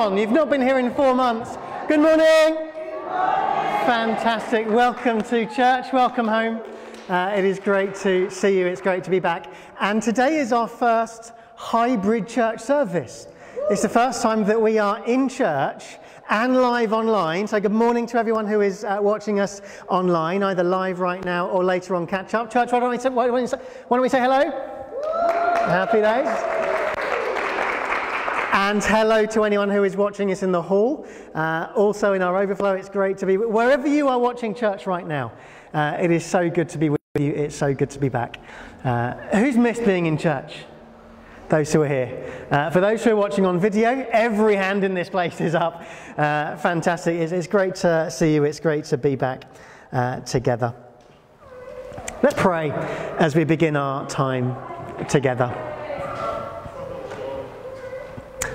on, you've not been here in four months. Good morning. Fantastic. Welcome to church. Welcome home. Uh, it is great to see you. It's great to be back. And today is our first hybrid church service. It's the first time that we are in church and live online. So, good morning to everyone who is uh, watching us online, either live right now or later on catch up. Church, why don't we say, why don't we say, why don't we say hello? Happy days. And hello to anyone who is watching us in the hall. Uh, also in our overflow, it's great to be wherever you are watching church right now. Uh, it is so good to be with you. It's so good to be back. Uh, who's missed being in church? Those who are here. Uh, for those who are watching on video, every hand in this place is up. Uh, fantastic. It's, it's, great to see you. It's great to be back uh, together. Let's pray as we begin our time together.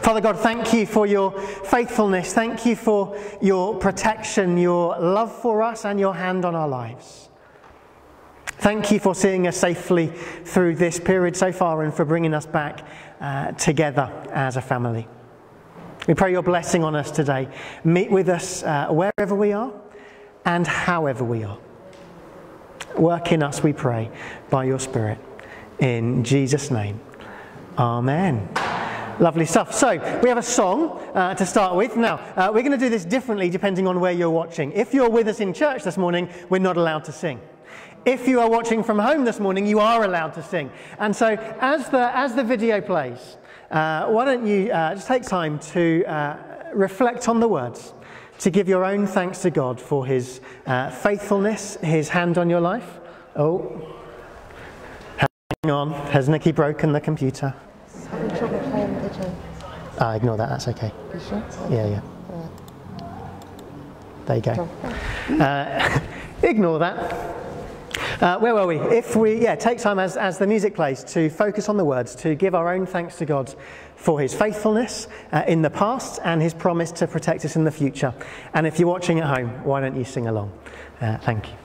Father God, thank you for your faithfulness. Thank you for your protection, your love for us, and your hand on our lives. Thank you for seeing us safely through this period so far and for bringing us back uh, together as a family. We pray your blessing on us today. Meet with us uh, wherever we are and however we are. Work in us, we pray, by your Spirit. In Jesus' name, Amen. Lovely stuff. So, we have a song uh, to start with. Now, uh, we're going to do this differently depending on where you're watching. If you're with us in church this morning, we're not allowed to sing. If you are watching from home this morning, you are allowed to sing. And so, as the, as the video plays, uh, why don't you uh, just take time to uh, reflect on the words, to give your own thanks to God for his uh, faithfulness, his hand on your life. Oh, Hang on, has Nikki broken the computer? Ah, ignore that, that's okay. Sure? Yeah, yeah. There you go. Uh, ignore that. Uh, where were we? If we, yeah, take time as, as the music plays to focus on the words, to give our own thanks to God for his faithfulness uh, in the past and his promise to protect us in the future. And if you're watching at home, why don't you sing along? Uh, thank you.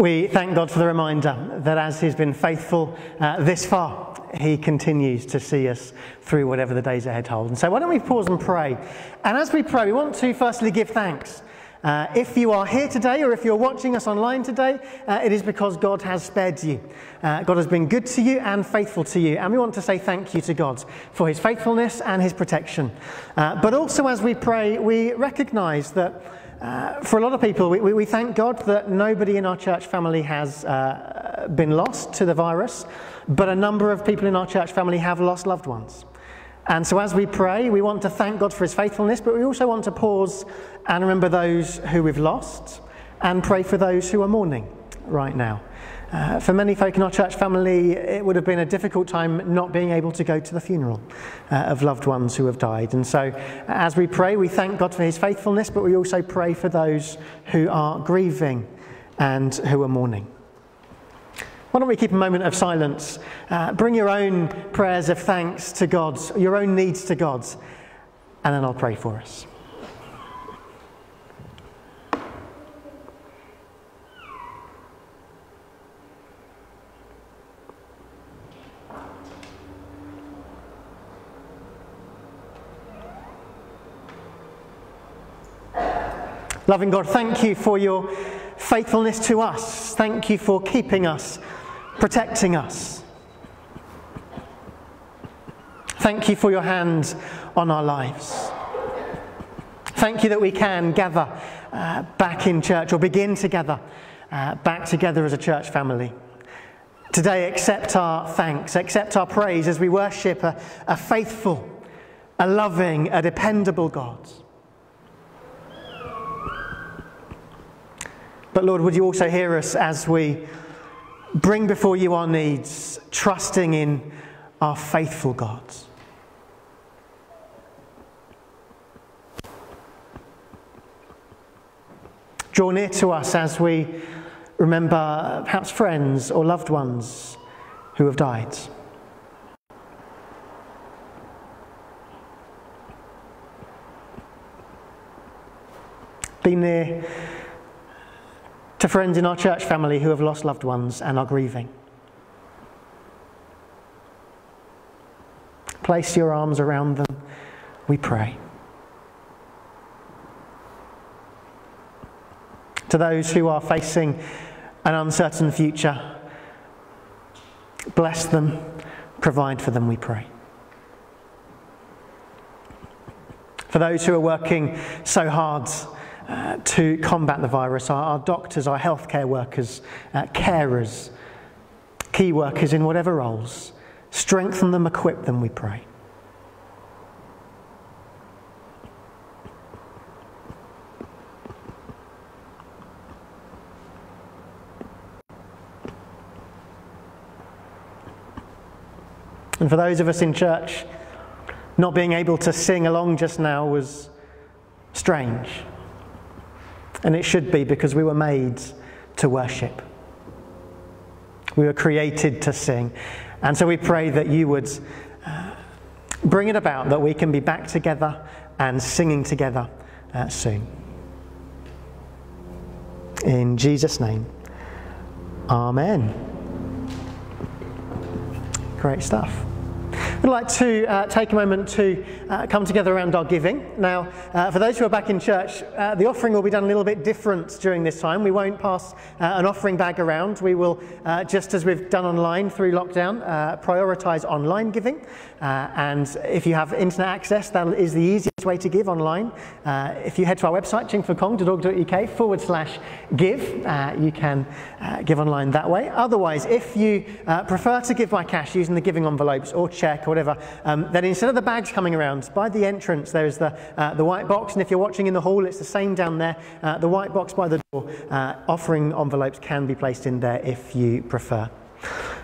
We thank God for the reminder that as He's been faithful uh, this far, He continues to see us through whatever the days ahead hold. And so, why don't we pause and pray? And as we pray, we want to firstly give thanks. Uh, if you are here today or if you're watching us online today, uh, it is because God has spared you. Uh, God has been good to you and faithful to you. And we want to say thank you to God for his faithfulness and his protection. Uh, but also, as we pray, we recognize that. Uh, for a lot of people, we, we, thank God that nobody in our church family has uh, been lost to the virus, but a number of people in our church family have lost loved ones. And so, as we pray, we want to thank God for his faithfulness, but we also want to pause and remember those who we've lost and pray for those who are mourning right now. Uh, for many folk in our church family, it would have been a difficult time not being able to go to the funeral uh, of loved ones who have died. And so, as we pray, we thank God for his faithfulness, but we also pray for those who are grieving and who are mourning. Why don't we keep a moment of silence? Uh, bring your own prayers of thanks to God, your own needs to God, and then I'll pray for us. Loving God, thank you for your faithfulness to us. Thank you for keeping us, protecting us. Thank you for your hand on our lives. Thank you that we can gather uh, back in church or begin together, uh, back together as a church family. Today, accept our thanks, accept our praise as we worship a, a faithful, a loving, a dependable God. But Lord, would you also hear us as we bring before you our needs, trusting in our faithful God? Draw near to us as we remember uh, perhaps friends or loved ones who have died. Be near to friends in our church family who have lost loved ones and are grieving. Place your arms around them, we pray. To those who are facing an uncertain future, bless them, provide for them, we pray. For those who are working so hard uh, to combat the virus, our, our, doctors, our healthcare workers, uh, carers, key workers in whatever roles. Strengthen them, equip them, we pray. And for those of us in church, not being able to sing along just now was strange. And it should be because we were made to worship. We were created to sing. And so we pray that you would uh, bring it about that we can be back together and singing together uh, soon. In Jesus' name, Amen. Great stuff. I'd like to uh, take a moment to uh, come together around our giving. Now, uh, for those who are back in church, uh, the offering will be done a little bit different during this time. We won't pass uh, an offering bag around. We will, uh, just as we've done online through lockdown, prioritise online giving. and if you have internet access, that is the easiest way to give online. if you head to our website, chingfordcong.org.uk forward slash give, you can give online that way. Otherwise, if you prefer to give by cash using the giving envelopes or check whatever, um, then instead of the bags coming around, by the entrance there's the, uh, the white box, and if you're watching in the hall, it's the same down there. Uh, the white box by the door, uh, offering envelopes can be placed in there if you prefer.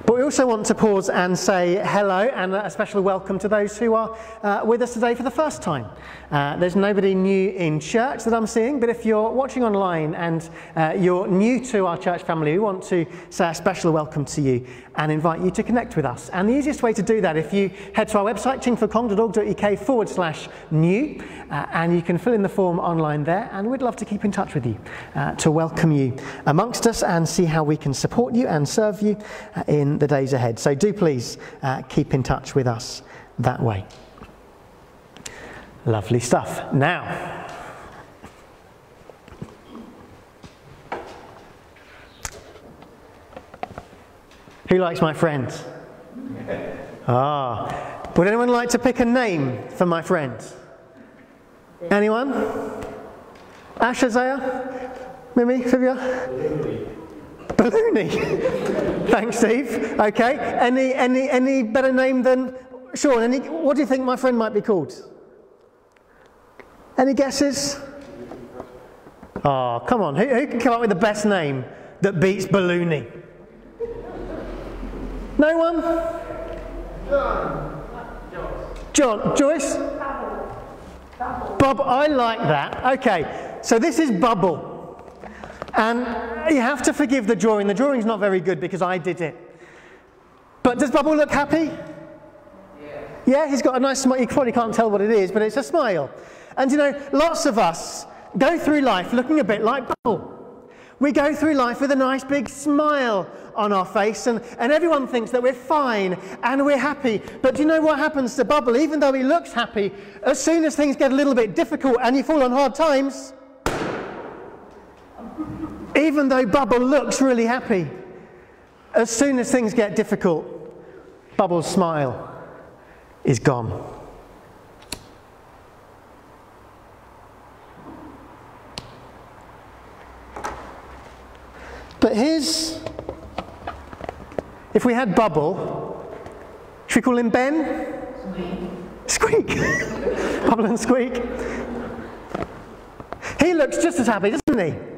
But we also want to pause and say hello and a special welcome to those who are uh, with us today for the first time. Uh, there's nobody new in church that I'm seeing, but if you're watching online and uh, you're new to our church family, we want to say a special welcome to you and invite you to connect with us. And the easiest way to do that, if you head to our website, chingfordcong.org.uk forward slash new, uh, and you can fill in the form online there, and we'd love to keep in touch with you uh, to welcome you amongst us and see how we can support you and serve you in the days ahead. So do please uh, keep in touch with us that way. Lovely stuff. Now, Who likes my friends? Ah. Would anyone like to pick a name for my friends? Anyone? Ash, Isaiah? Mimi? Sylvia? Balloony. Thanks, Steve. Okay. Any, any, any better name than Sean? Any, what do you think my friend might be called? Any guesses? Oh, come on. Who, who can come up with the best name that beats Balloony? No one? John. John. Joyce? Bob, I like that. Okay, so this is Bubble. And you have to forgive the drawing. The drawing's not very good because I did it. But does Bubble look happy? Yeah. Yeah, he's got a nice smile. You probably can't tell what it is, but it's a smile. And you know, lots of us go through life looking a bit like Bubble. We go through life with a nice big smile on our face, and, and everyone thinks that we're fine and we're happy. But do you know what happens to Bubble? Even though he looks happy, as soon as things get a little bit difficult and you fall on hard times, even though Bubble looks really happy, as soon as things get difficult, Bubble's smile is gone. But here's, if we had Bubble, should we call him Ben? Squeak. Squeak. Bubble and Squeak. He looks just as happy, doesn't he?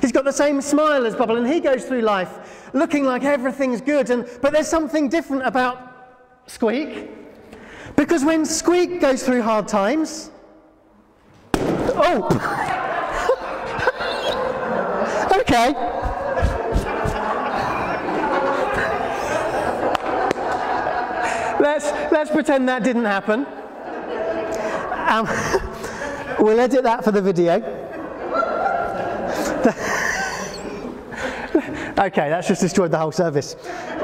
He's got the same smile as Bubble, and he goes through life looking like everything's good. And, but there's something different about Squeak. Because when Squeak goes through hard times, oh, okay. let's, let's pretend that didn't happen. Um, we'll edit that for the video. okay, that's just destroyed the whole service.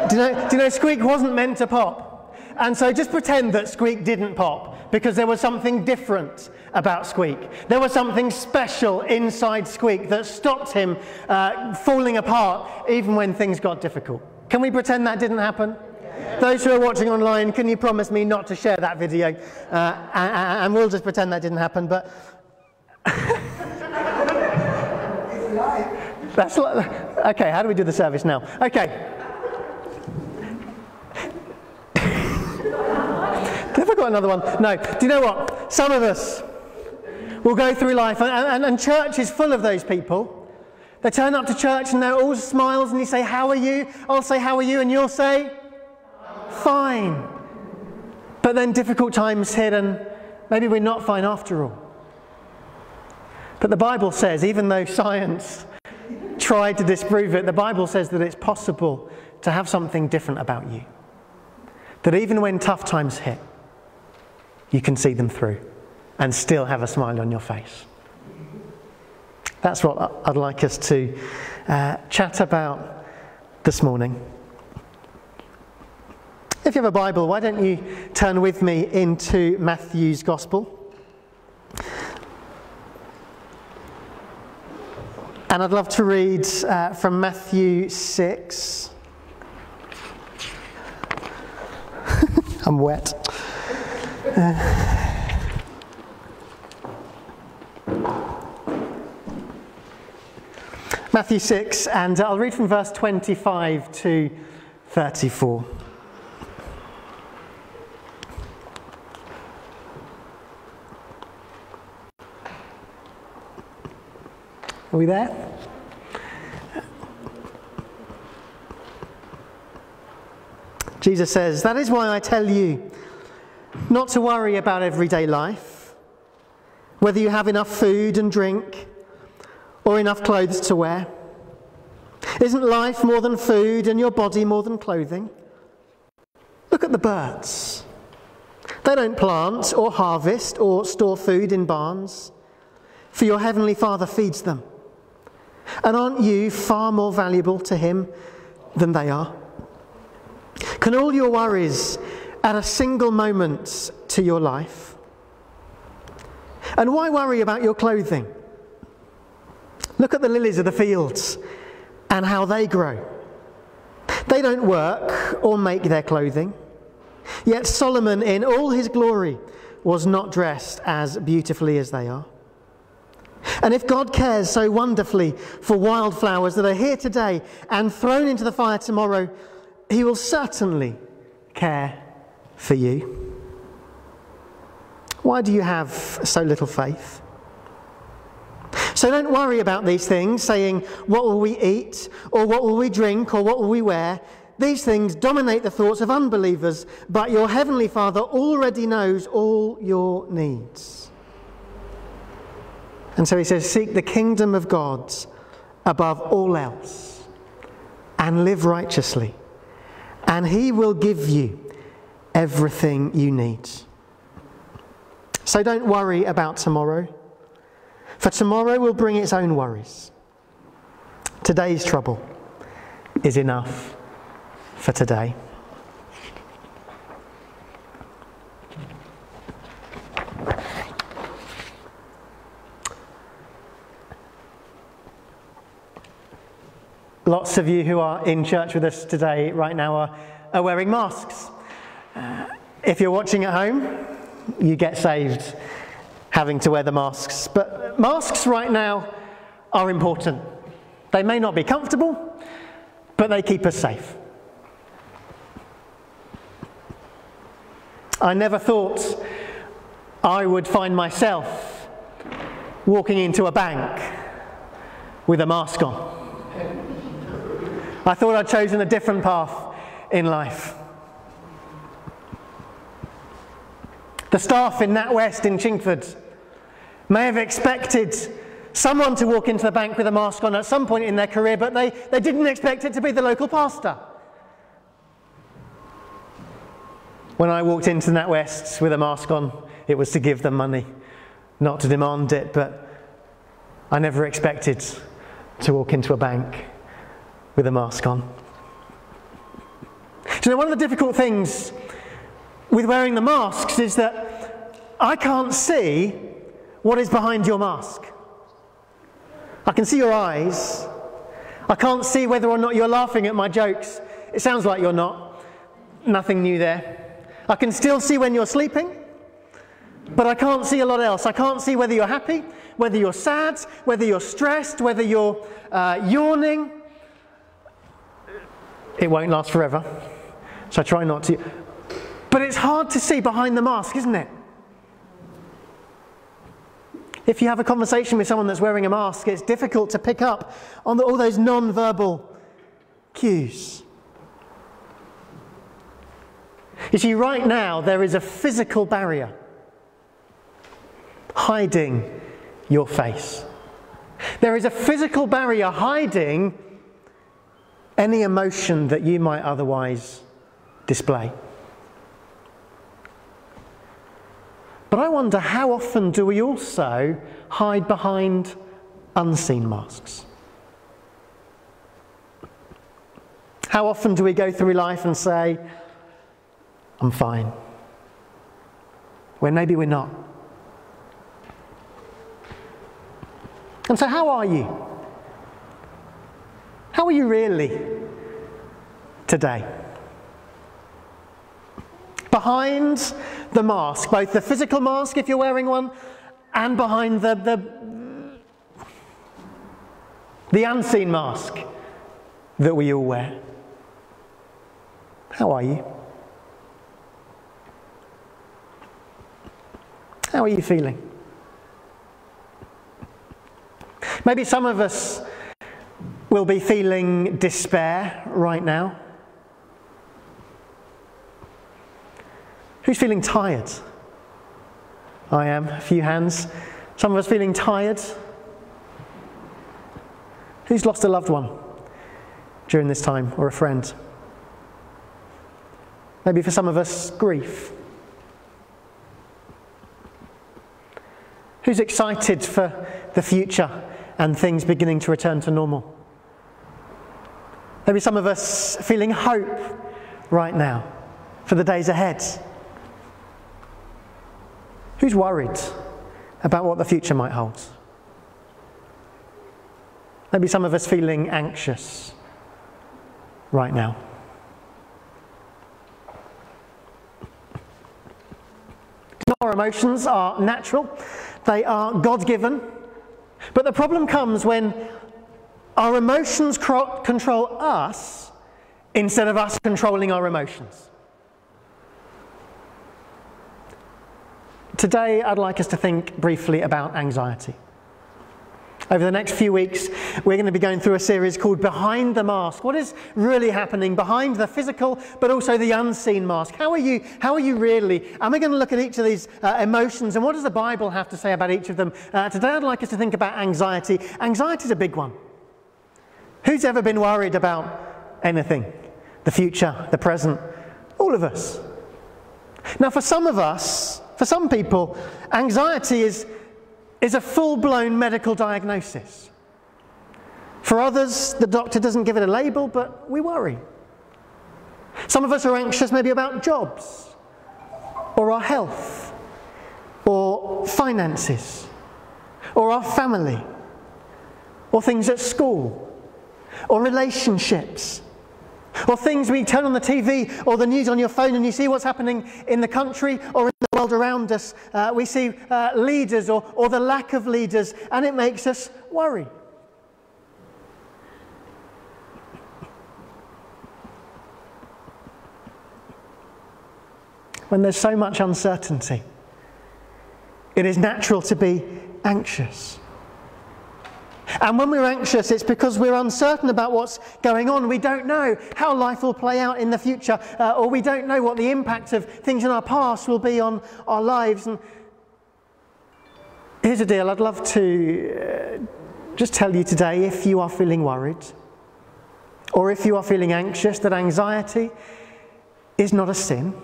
Do you, know, do you know Squeak wasn't meant to pop? And so just pretend that Squeak didn't pop because there was something different about Squeak. There was something special inside Squeak that stopped him uh, falling apart even when things got difficult. Can we pretend that didn't happen? Those who are watching online, can you promise me not to share that video? Uh, and, and, we'll just pretend that didn't happen. But that's okay. How do we do the service now? Okay. Have I got another one? No. Do you know what? Some of us will go through life, and, and, and church is full of those people. They turn up to church and they're all smiles, and you say, How are you? I'll say, How are you? And you'll say, fine. But then difficult times hit, and maybe we're not fine after all. But the Bible says, even though science tried to disprove it, the Bible says that it's possible to have something different about you. That even when tough times hit, you can see them through and still have a smile on your face. That's what I'd like us to uh, chat about this morning. If you have a Bible, why don't you turn with me into Matthew's Gospel? And I'd love to read uh, from Matthew 6. I'm wet. Uh, Matthew 6, and I'll read from verse 25 to 34. Are we there? Jesus says, That is why I tell you not to worry about everyday life, whether you have enough food and drink or enough clothes to wear. Isn't life more than food and your body more than clothing? Look at the birds. They don't plant or harvest or store food in barns, for your heavenly Father feeds them. And aren't you far more valuable to Him than they are? Can all your worries add a single moment to your life? And why worry about your clothing? Look at the lilies of the fields and how they grow. They don't work or make their clothing. Yet Solomon, in all his glory, was not dressed as beautifully as they are. And if God cares so wonderfully for wildflowers that are here today and thrown into the fire tomorrow, he will certainly care for you. Why do you have so little faith? So don't worry about these things, saying, What will we eat? Or what will we drink? Or what will we wear? These things dominate the thoughts of unbelievers, but your heavenly Father already knows all your needs. And so he says, Seek the kingdom of God above all else and live righteously and He will give you everything you need. So don't worry about tomorrow, for tomorrow will bring its own worries. Today's trouble is enough for today. Lots of you who are in church with us today, right now, are, are wearing masks. Uh, if you're watching at home, you get saved having to wear the masks. But masks right now are important. They may not be comfortable, but they keep us safe. I never thought I would find myself walking into a bank with a mask on. I thought I'd chosen a different path in life. The staff in NatWest in Chingford may have expected someone to walk into the bank with a mask on at some point in their career, but they, they didn't expect it to be the local pastor. When I walked into NatWest with a mask on, it was to give them money, not to demand it, but I never expected to walk into a bank with a mask on. Do you know, one of the difficult things with wearing the masks is that I can't see what is behind your mask. I can see your eyes. I can't see whether or not you're laughing at my jokes. It sounds like you're not. Nothing new there. I can still see when you're sleeping, but I can't see a lot else. I can't see whether you're happy, whether you're sad, whether you're stressed, whether you're uh, yawning, it won't last forever. So I try not to. But it's hard to see behind the mask, isn't it? If you have a conversation with someone that's wearing a mask, it's difficult to pick up on the, all those non verbal cues. You see, right now, there is a physical barrier hiding your face. There is a physical barrier hiding any emotion that you might otherwise display. But I wonder how often do we also hide behind unseen masks? How often do we go through life and say, I'm fine, when maybe we're not? And so, how are you? How are you really today? Behind the mask, both the physical mask if you're wearing one, and behind the, the, the unseen mask that we all wear. How are you? How are you feeling? Maybe some of us will be feeling despair right now. Who's feeling tired? I am. A few hands. Some of us feeling tired. Who's lost a loved one during this time or a friend? Maybe for some of us, grief. Who's excited for the future and things beginning to return to normal? Maybe some of us feeling hope right now for the days ahead. Who's worried about what the future might hold? Maybe some of us feeling anxious right now. Our emotions are natural, they are God given. But the problem comes when our emotions control us instead of us controlling our emotions. Today, I'd like us to think briefly about anxiety. Over the next few weeks, we're going to be going through a series called Behind the Mask. What is really happening behind the physical, but also the unseen mask? How are you, how are you really? And we're going to look at each of these uh, emotions and what does the Bible have to say about each of them? Uh, today, I'd like us to think about anxiety. Anxiety is a big one. Who's ever been worried about anything? The future, the present? All of us. Now, for some of us, for some people, anxiety is is a full blown medical diagnosis. For others, the doctor doesn't give it a label, but we worry. Some of us are anxious maybe about jobs, or our health, or finances, or our family, or things at school, or relationships, or things we turn on the TV or the news on your phone and you see what's happening in the country or in the world around us. Uh, we see uh, leaders or, or the lack of leaders, and it makes us worry. When there's so much uncertainty, it is natural to be anxious. And when we're anxious, it's because we're uncertain about what's going on. We don't know how life will play out in the future, uh, or we don't know what the impact of things in our past will be on our lives. And here's a deal I'd love to uh, just tell you today if you are feeling worried, or if you are feeling anxious, that anxiety is not a sin.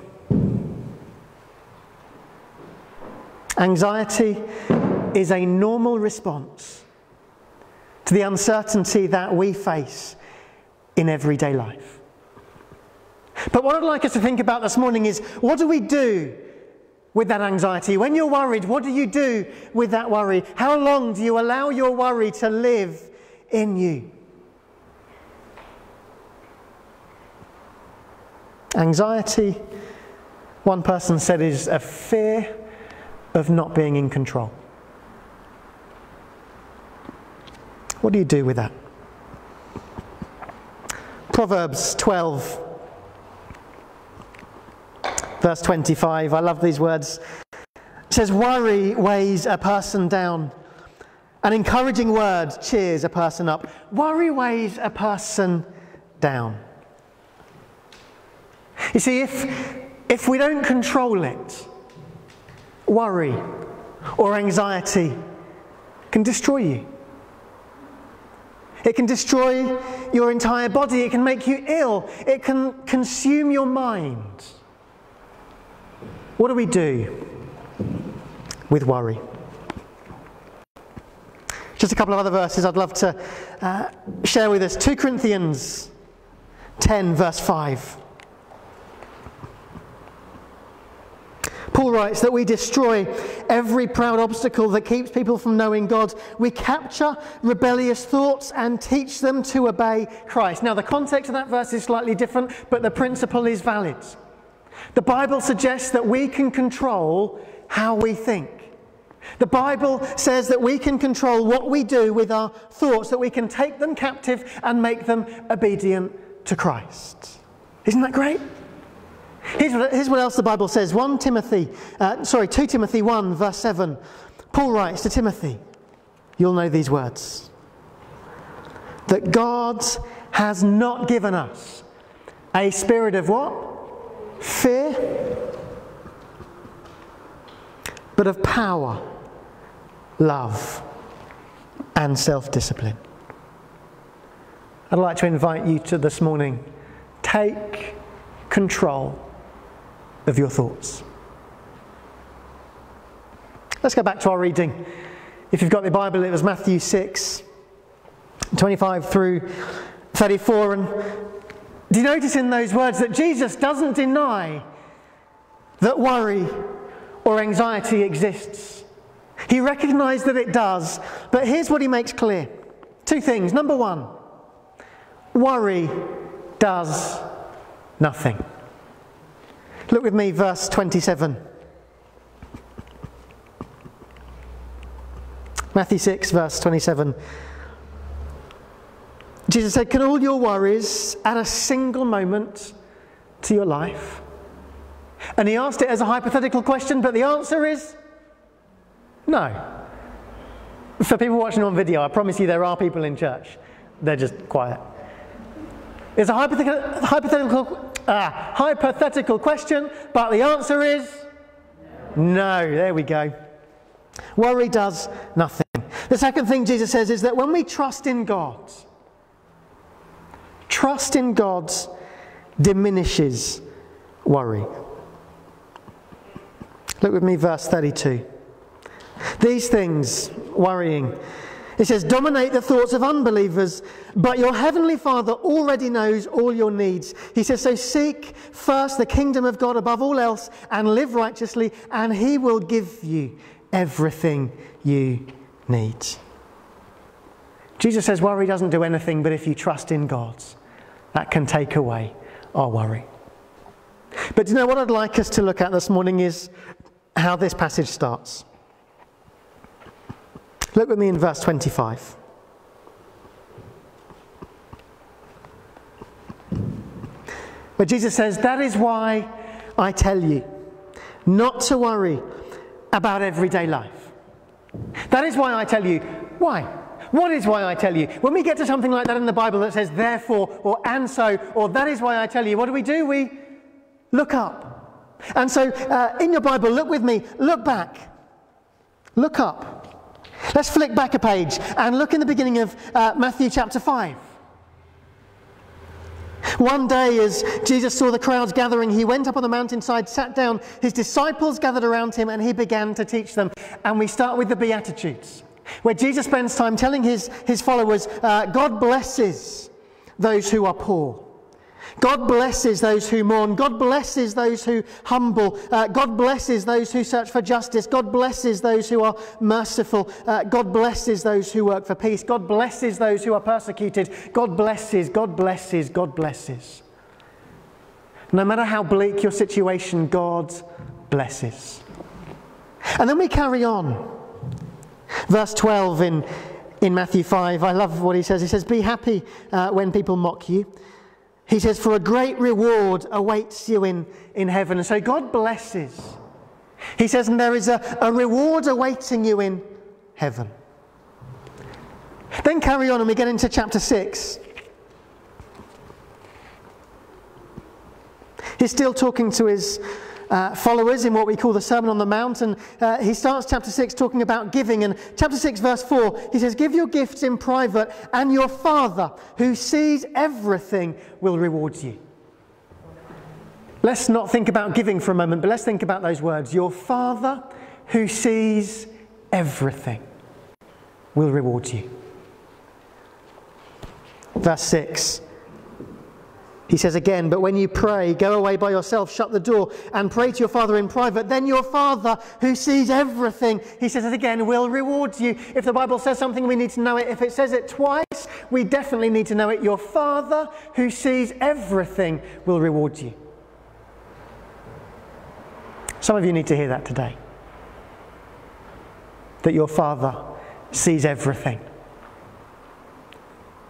Anxiety is a normal response to the uncertainty that we face in everyday life. But what I'd like us to think about this morning is what do we do with that anxiety? When you're worried, what do you do with that worry? How long do you allow your worry to live in you? Anxiety, one person said, is a fear of not being in control. What do you do with that? Proverbs 12, verse 25. I love these words. It says, Worry weighs a person down. An encouraging word cheers a person up. Worry weighs a person down. You see, if, if we don't control it, worry or anxiety can destroy you. It can destroy your entire body. It can make you ill. It can consume your mind. What do we do with worry? Just a couple of other verses I'd love to uh, share with us. 2 Corinthians 10, verse 5. Paul writes that we destroy every proud obstacle that keeps people from knowing God. We capture rebellious thoughts and teach them to obey Christ. Now, the context of that verse is slightly different, but the principle is valid. The Bible suggests that we can control how we think. The Bible says that we can control what we do with our thoughts, that we can take them captive and make them obedient to Christ. Isn't that great? Here's what, here's what else the Bible says 1 Timothy, uh, sorry, 2 Timothy 1, verse 7. Paul writes to Timothy, you'll know these words that God has not given us a spirit of what? Fear, but of power, love, and self discipline. I'd like to invite you to this morning take control of your thoughts. Let's go back to our reading. If you've got the Bible, it was Matthew 6, 25 through 34. And do you notice in those words that Jesus doesn't deny that worry or anxiety exists? He recognized that it does, but here's what he makes clear two things. Number one, worry does nothing. Look with me, verse 27. Matthew 6, verse 27. Jesus said, Can all your worries add a single moment to your life? And he asked it as a hypothetical question, but the answer is no. For people watching on video, I promise you there are people in church. They're just quiet. It's a hypothetical, hypothetical, ah, hypothetical question, but the answer is no. There we go. Worry does nothing. The second thing Jesus says is that when we trust in God, trust in God diminishes worry. Look with me, verse 32. These things, worrying, it says, dominate the thoughts of unbelievers, but your heavenly Father already knows all your needs. He says, so seek first the kingdom of God above all else and live righteously, and He will give you everything you need. Jesus says, worry doesn't do anything, but if you trust in God, that can take away our worry. But you know what I'd like us to look at this morning is how this passage starts. Look with me in verse 25. Where Jesus says, That is why I tell you not to worry about everyday life. That is why I tell you. Why? What is why I tell you? When we get to something like that in the Bible that says therefore or and so or that is why I tell you, what do we do? We look up. And so uh, in your Bible, look with me, look back, look up. Let's flick back a page and look in the beginning of uh, Matthew chapter 5. One day, as Jesus saw the crowds gathering, he went up on the mountainside, sat down, his disciples gathered around him, and he began to teach them. And we start with the Beatitudes, where Jesus spends time telling his, his followers, uh, God blesses those who are poor. God blesses those who mourn. God blesses those who humble. Uh, God blesses those who search for justice. God blesses those who are merciful. Uh, God blesses those who work for peace. God blesses those who are persecuted. God blesses, God blesses, God blesses. No matter how bleak your situation, God blesses. And then we carry on. Verse 12 in, in Matthew 5, I love what he says. He says, Be happy uh, when people mock you he says, For a great reward awaits you in, in heaven. And so God blesses. He says, And there is a, a reward awaiting you in heaven. Then carry on and we get into chapter 6. He's still talking to his uh, followers in what we call the Sermon on the Mount. And uh, he starts chapter 6 talking about giving. And chapter 6, verse 4, he says, Give your gifts in private, and your Father, who sees everything, will reward you. Let's not think about giving for a moment, but let's think about those words. Your Father, who sees everything, will reward you. Verse 6 he says again, but when you pray, go away by yourself, shut the door, and pray to your Father in private. Then your Father, who sees everything, he says it again, will reward you. If the Bible says something, we need to know it. If it says it twice, we definitely need to know it. Your Father, who sees everything, will reward you. Some of you need to hear that today. That your Father sees everything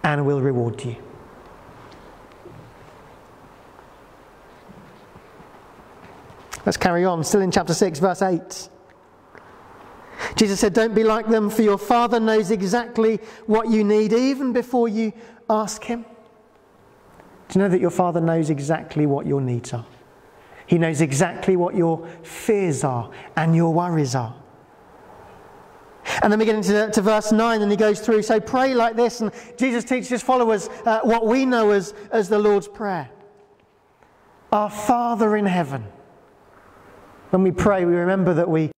and will reward you. Let's carry on. Still in chapter 6, verse 8. Jesus said, Don't be like them, for your Father knows exactly what you need even before you ask Him. Do you know that your Father knows exactly what your needs are? He knows exactly what your fears are and your worries are. And then we get into to verse 9 and he goes through, so pray like this. And Jesus teaches his followers uh, what we know as, as the Lord's Prayer Our Father in heaven. When we pray, we remember that we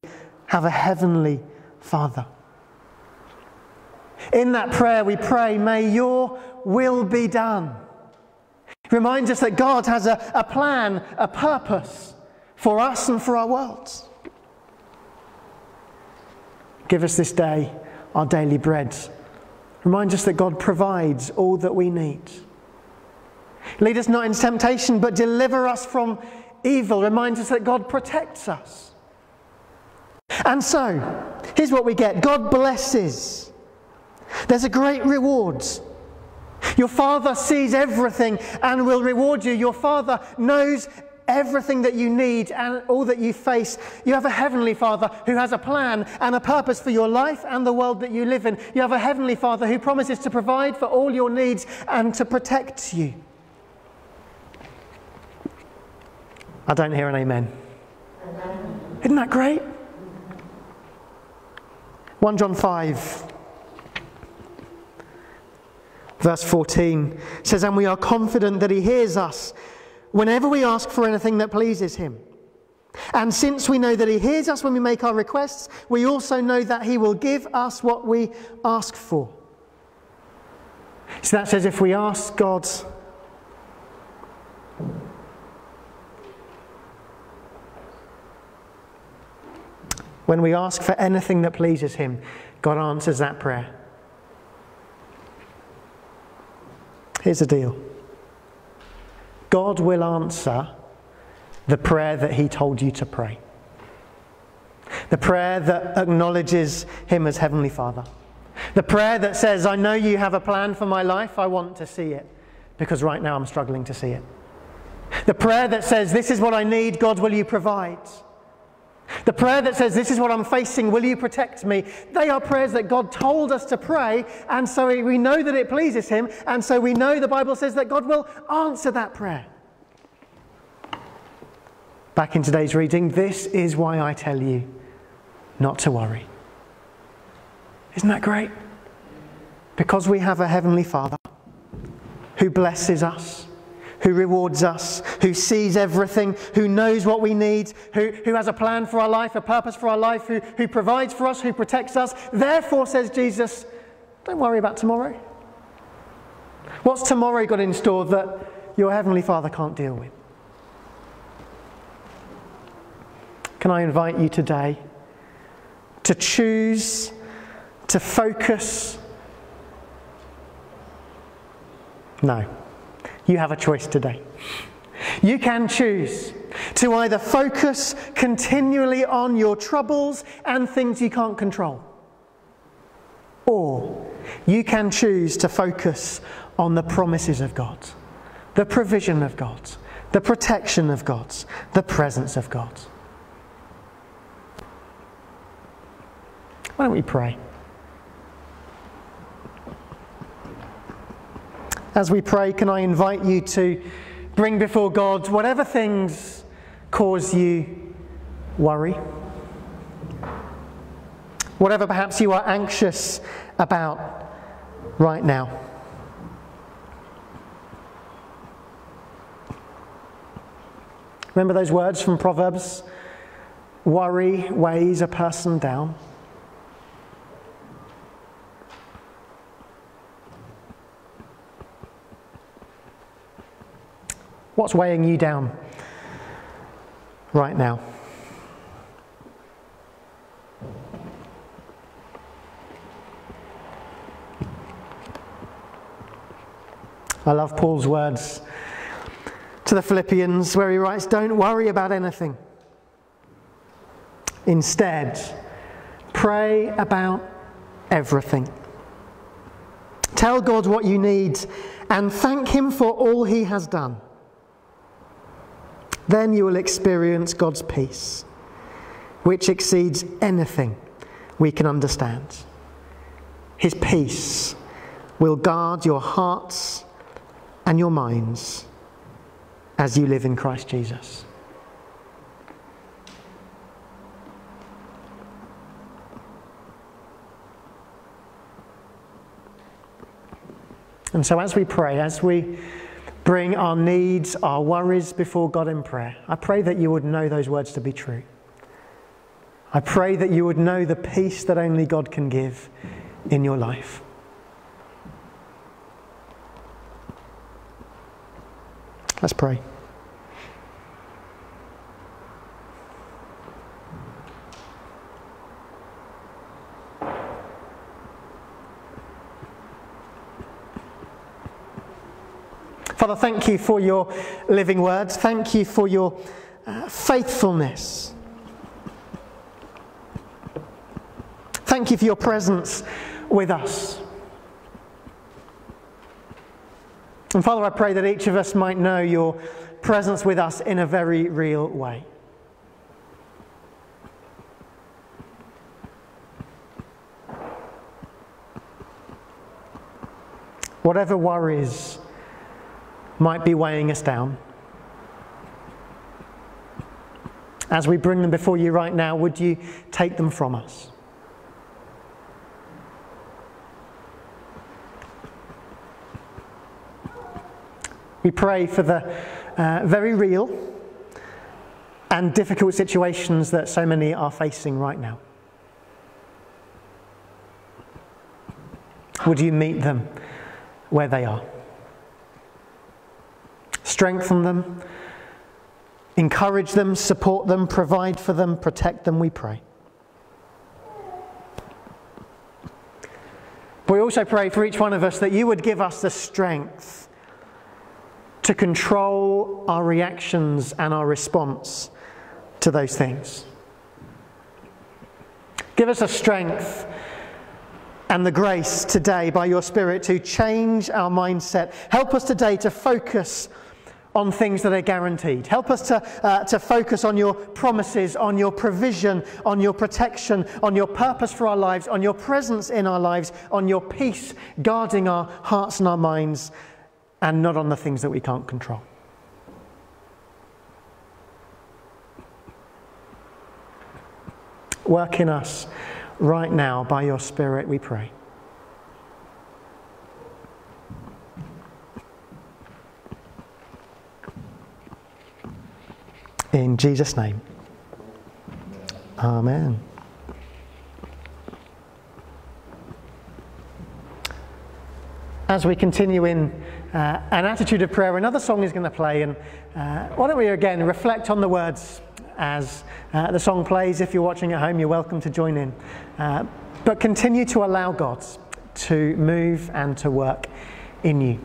have a heavenly Father. In that prayer, we pray, May your will be done. It reminds us that God has a, a plan, a purpose for us and for our world. Give us this day our daily bread. Remind us that God provides all that we need. Lead us not into temptation, but deliver us from evil. reminds us that God protects us. And so, here's what we get God blesses. There's a great reward. Your Father sees everything and will reward you. Your Father knows everything that you need and all that you face. You have a Heavenly Father who has a plan and a purpose for your life and the world that you live in. You have a Heavenly Father who promises to provide for all your needs and to protect you. I don't hear an amen. Isn't that great? 1 John 5, verse 14 says, And we are confident that He hears us whenever we ask for anything that pleases Him. And since we know that He hears us when we make our requests, we also know that He will give us what we ask for. So that says if we ask God When we ask for anything that pleases Him, God answers that prayer. Here's the deal God will answer the prayer that He told you to pray, the prayer that acknowledges Him as Heavenly Father, the prayer that says, I know you have a plan for my life, I want to see it, because right now I'm struggling to see it. The prayer that says, This is what I need, God, will you provide? The prayer that says, This is what I'm facing, will you protect me? They are prayers that God told us to pray, and so we know that it pleases Him, and so we know the Bible says that God will answer that prayer. Back in today's reading, this is why I tell you not to worry. Isn't that great? Because we have a Heavenly Father who blesses us who rewards us, who sees everything, who knows what we need, who, who has a plan for our life, a purpose for our life, who, who provides for us, who protects us. Therefore, says Jesus, don't worry about tomorrow. What's tomorrow got in store that your Heavenly Father can't deal with? Can I invite you today to choose to focus? No. You have a choice today. You can choose to either focus continually on your troubles and things you can't control, or you can choose to focus on the promises of God, the provision of God, the protection of God, the presence of God. Why don't we pray? As we pray, can I invite you to bring before God whatever things cause you worry? Whatever perhaps you are anxious about right now. Remember those words from Proverbs? Worry weighs a person down. What's weighing you down right now? I love Paul's words to the Philippians where he writes, Don't worry about anything. Instead, pray about everything. Tell God what you need and thank Him for all He has done. Then you will experience God's peace, which exceeds anything we can understand. His peace will guard your hearts and your minds as you live in Christ Jesus. And so, as we pray, as we bring our needs, our worries before God in prayer, I pray that you would know those words to be true. I pray that you would know the peace that only God can give in your life. Let's pray. Father, thank you for your living words. Thank you for your uh, faithfulness. Thank you for your presence with us. And Father, I pray that each of us might know your presence with us in a very real way. Whatever worries might be weighing us down. As we bring them before you right now, would you take them from us? We pray for the uh, very real and difficult situations that so many are facing right now. Would you meet them where they are? Strengthen them, encourage them, support them, provide for them, protect them, we pray. But we also pray for each one of us that you would give us the strength to control our reactions and our response to those things. Give us a strength and the grace today by your Spirit to change our mindset. Help us today to focus on things that are guaranteed. Help us to, uh, to focus on your promises, on your provision, on your protection, on your purpose for our lives, on your presence in our lives, on your peace guarding our hearts and our minds, and not on the things that we can't control. Work in us right now by your Spirit, we pray. In Jesus' name. Amen. As we continue in uh, an attitude of prayer, another song is going to play, and uh, why don't we again reflect on the words as uh, the song plays? If you're watching at home, you're welcome to join in. Uh, but continue to allow God to move and to work in you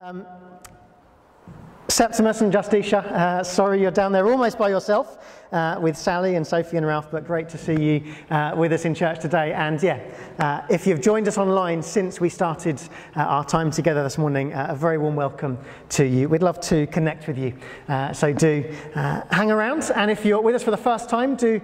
Um, Septimus and Justicia, uh, sorry you're down there almost by yourself uh, with Sally and Sophie and Ralph, but great to see you uh, with us in church today. And yeah, uh, if you've joined us online since we started uh, our time together this morning, uh, a very warm welcome to you. We'd love to connect with you. so do hang around. And if you're with us for the first time, do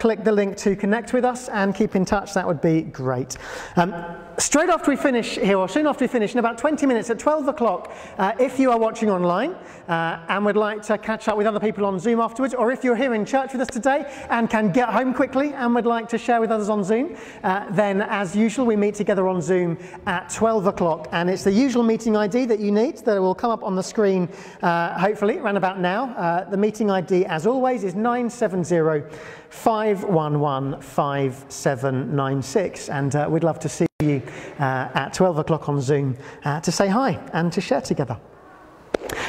click the link to connect with us and keep in touch. That would be great. Um, straight after we finish here, or soon after we finish, in about 20 minutes at 12 o'clock, uh, if you are watching online uh, and would like to catch up with other people on Zoom afterwards, or if you're here in church with us today and can get home quickly and would like to share with others on Zoom, uh, then as usual, we meet together on Zoom at 12 o'clock. And it's the usual meeting ID that you need that will come up on the screen, uh, hopefully, around about now. Uh, the meeting ID, as always, is 970 511 5796. And uh, we'd love to see you uh, at 12 o'clock on Zoom uh, to say hi and to share together.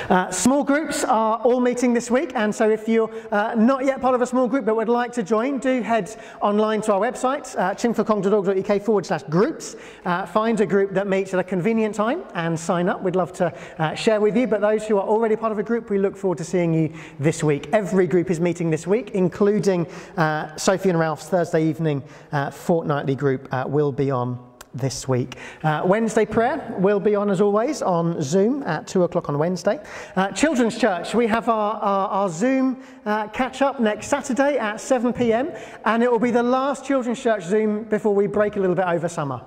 Uh, small groups are all meeting this week, and so if you're uh, not yet part of a small group but would like to join, do head online to our website, uh, chingfordcong.org.uk forward slash groups. Uh, find a group that meets at a convenient time and sign up. We'd love to uh, share with you, but those who are already part of a group, we look forward to seeing you this week. Every group is meeting this week, including uh, Sophie and Ralph's Thursday evening uh, fortnightly group will be on this week. Uh, Wednesday prayer will be on, as always, on Zoom at 2 o'clock on Wednesday. Uh, Children's Church, we have our, our, our Zoom uh, catch up next Saturday at 7 pm, and it will be the last Children's Church Zoom before we break a little bit over summer.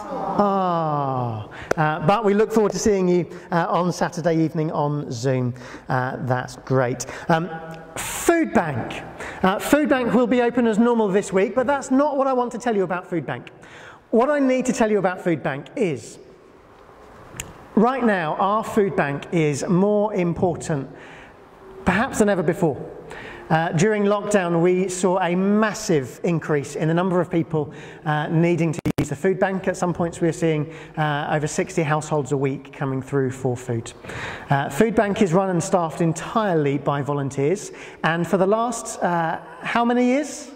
Ah, uh, but we look forward to seeing you uh, on Saturday evening on Zoom. Uh, that's great. Um, Food Bank. Uh, Food Bank will be open as normal this week, but that's not what I want to tell you about Food Bank. What I need to tell you about Food Bank is right now, our food bank is more important perhaps than ever before. Uh, during lockdown, we saw a massive increase in the number of people uh, needing to use the food bank. At some points, we are seeing uh, over 60 households a week coming through for food. Uh, food bank is run and staffed entirely by volunteers, and for the last uh, how many years?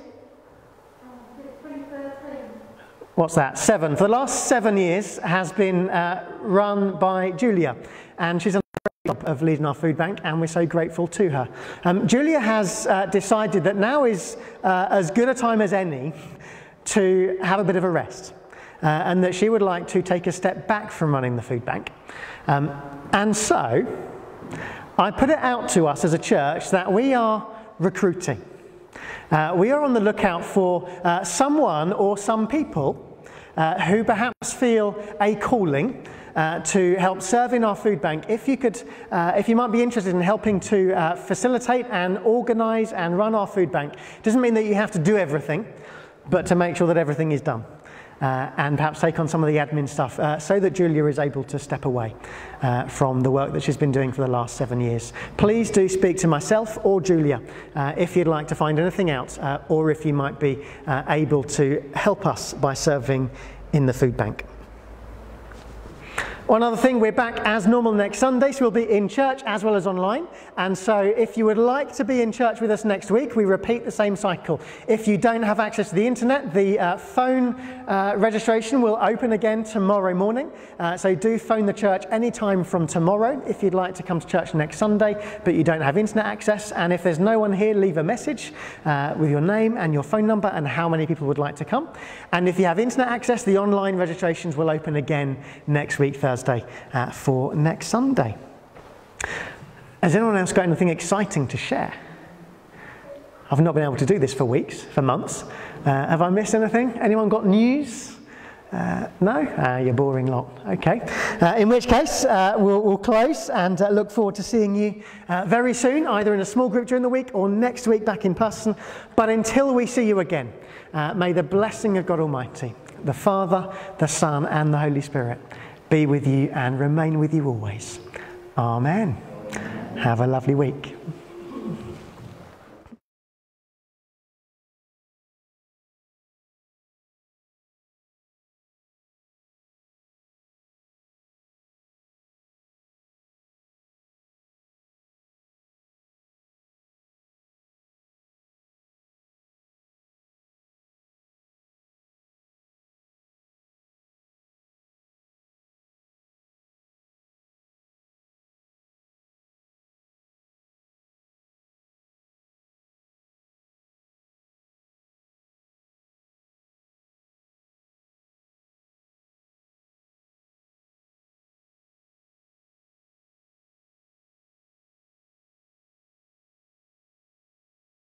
What's that, seven, for the last seven years has been uh, run by Julia. And she's a great job of leading our food bank, and we're so grateful to her. Um, Julia has uh, decided that now is uh, as good a time as any to have a bit of a rest. Uh, and that she would like to take a step back from running the food bank. Um, and so, I put it out to us as a church that we are recruiting. Uh, we are on the lookout for uh, someone or some people uh, who perhaps feel a calling uh, to help serve in our food bank, if you could, uh, if you might be interested in helping to uh, facilitate and organise and run our food bank, doesn't mean that you have to do everything, but to make sure that everything is done uh, and perhaps take on some of the admin stuff uh, so that Julia is able to step away uh, from the work that she's been doing for the last seven years. Please do speak to myself or Julia uh, if you'd like to find anything out uh, or if you might be uh, able to help us by serving in the food bank. One other thing, we're back as normal next Sunday, so we'll be in church as well as online. And so if you would like to be in church with us next week, we repeat the same cycle. If you don't have access to the internet, the uh, phone uh, registration will open again tomorrow morning. Uh, so do phone the church anytime from tomorrow if you'd like to come to church next Sunday, but you don't have internet access. And if there's no one here, leave a message uh, with your name and your phone number and how many people would like to come. And if you have internet access, the online registrations will open again next week, Thursday. Thursday uh, for next Sunday. Has anyone else got anything exciting to share? I've not been able to do this for weeks, for months. Uh, have I missed anything? Anyone got news? Uh, no? Uh, you're boring lot. Okay. Uh, in which case, uh, we'll, we'll, close and uh, look forward to seeing you uh, very soon, either in a small group during the week or next week back in person. But until we see you again, may the blessing of God Almighty, the Father, the Son, and the Holy Spirit be with you and remain with you always. Amen. Have a lovely week.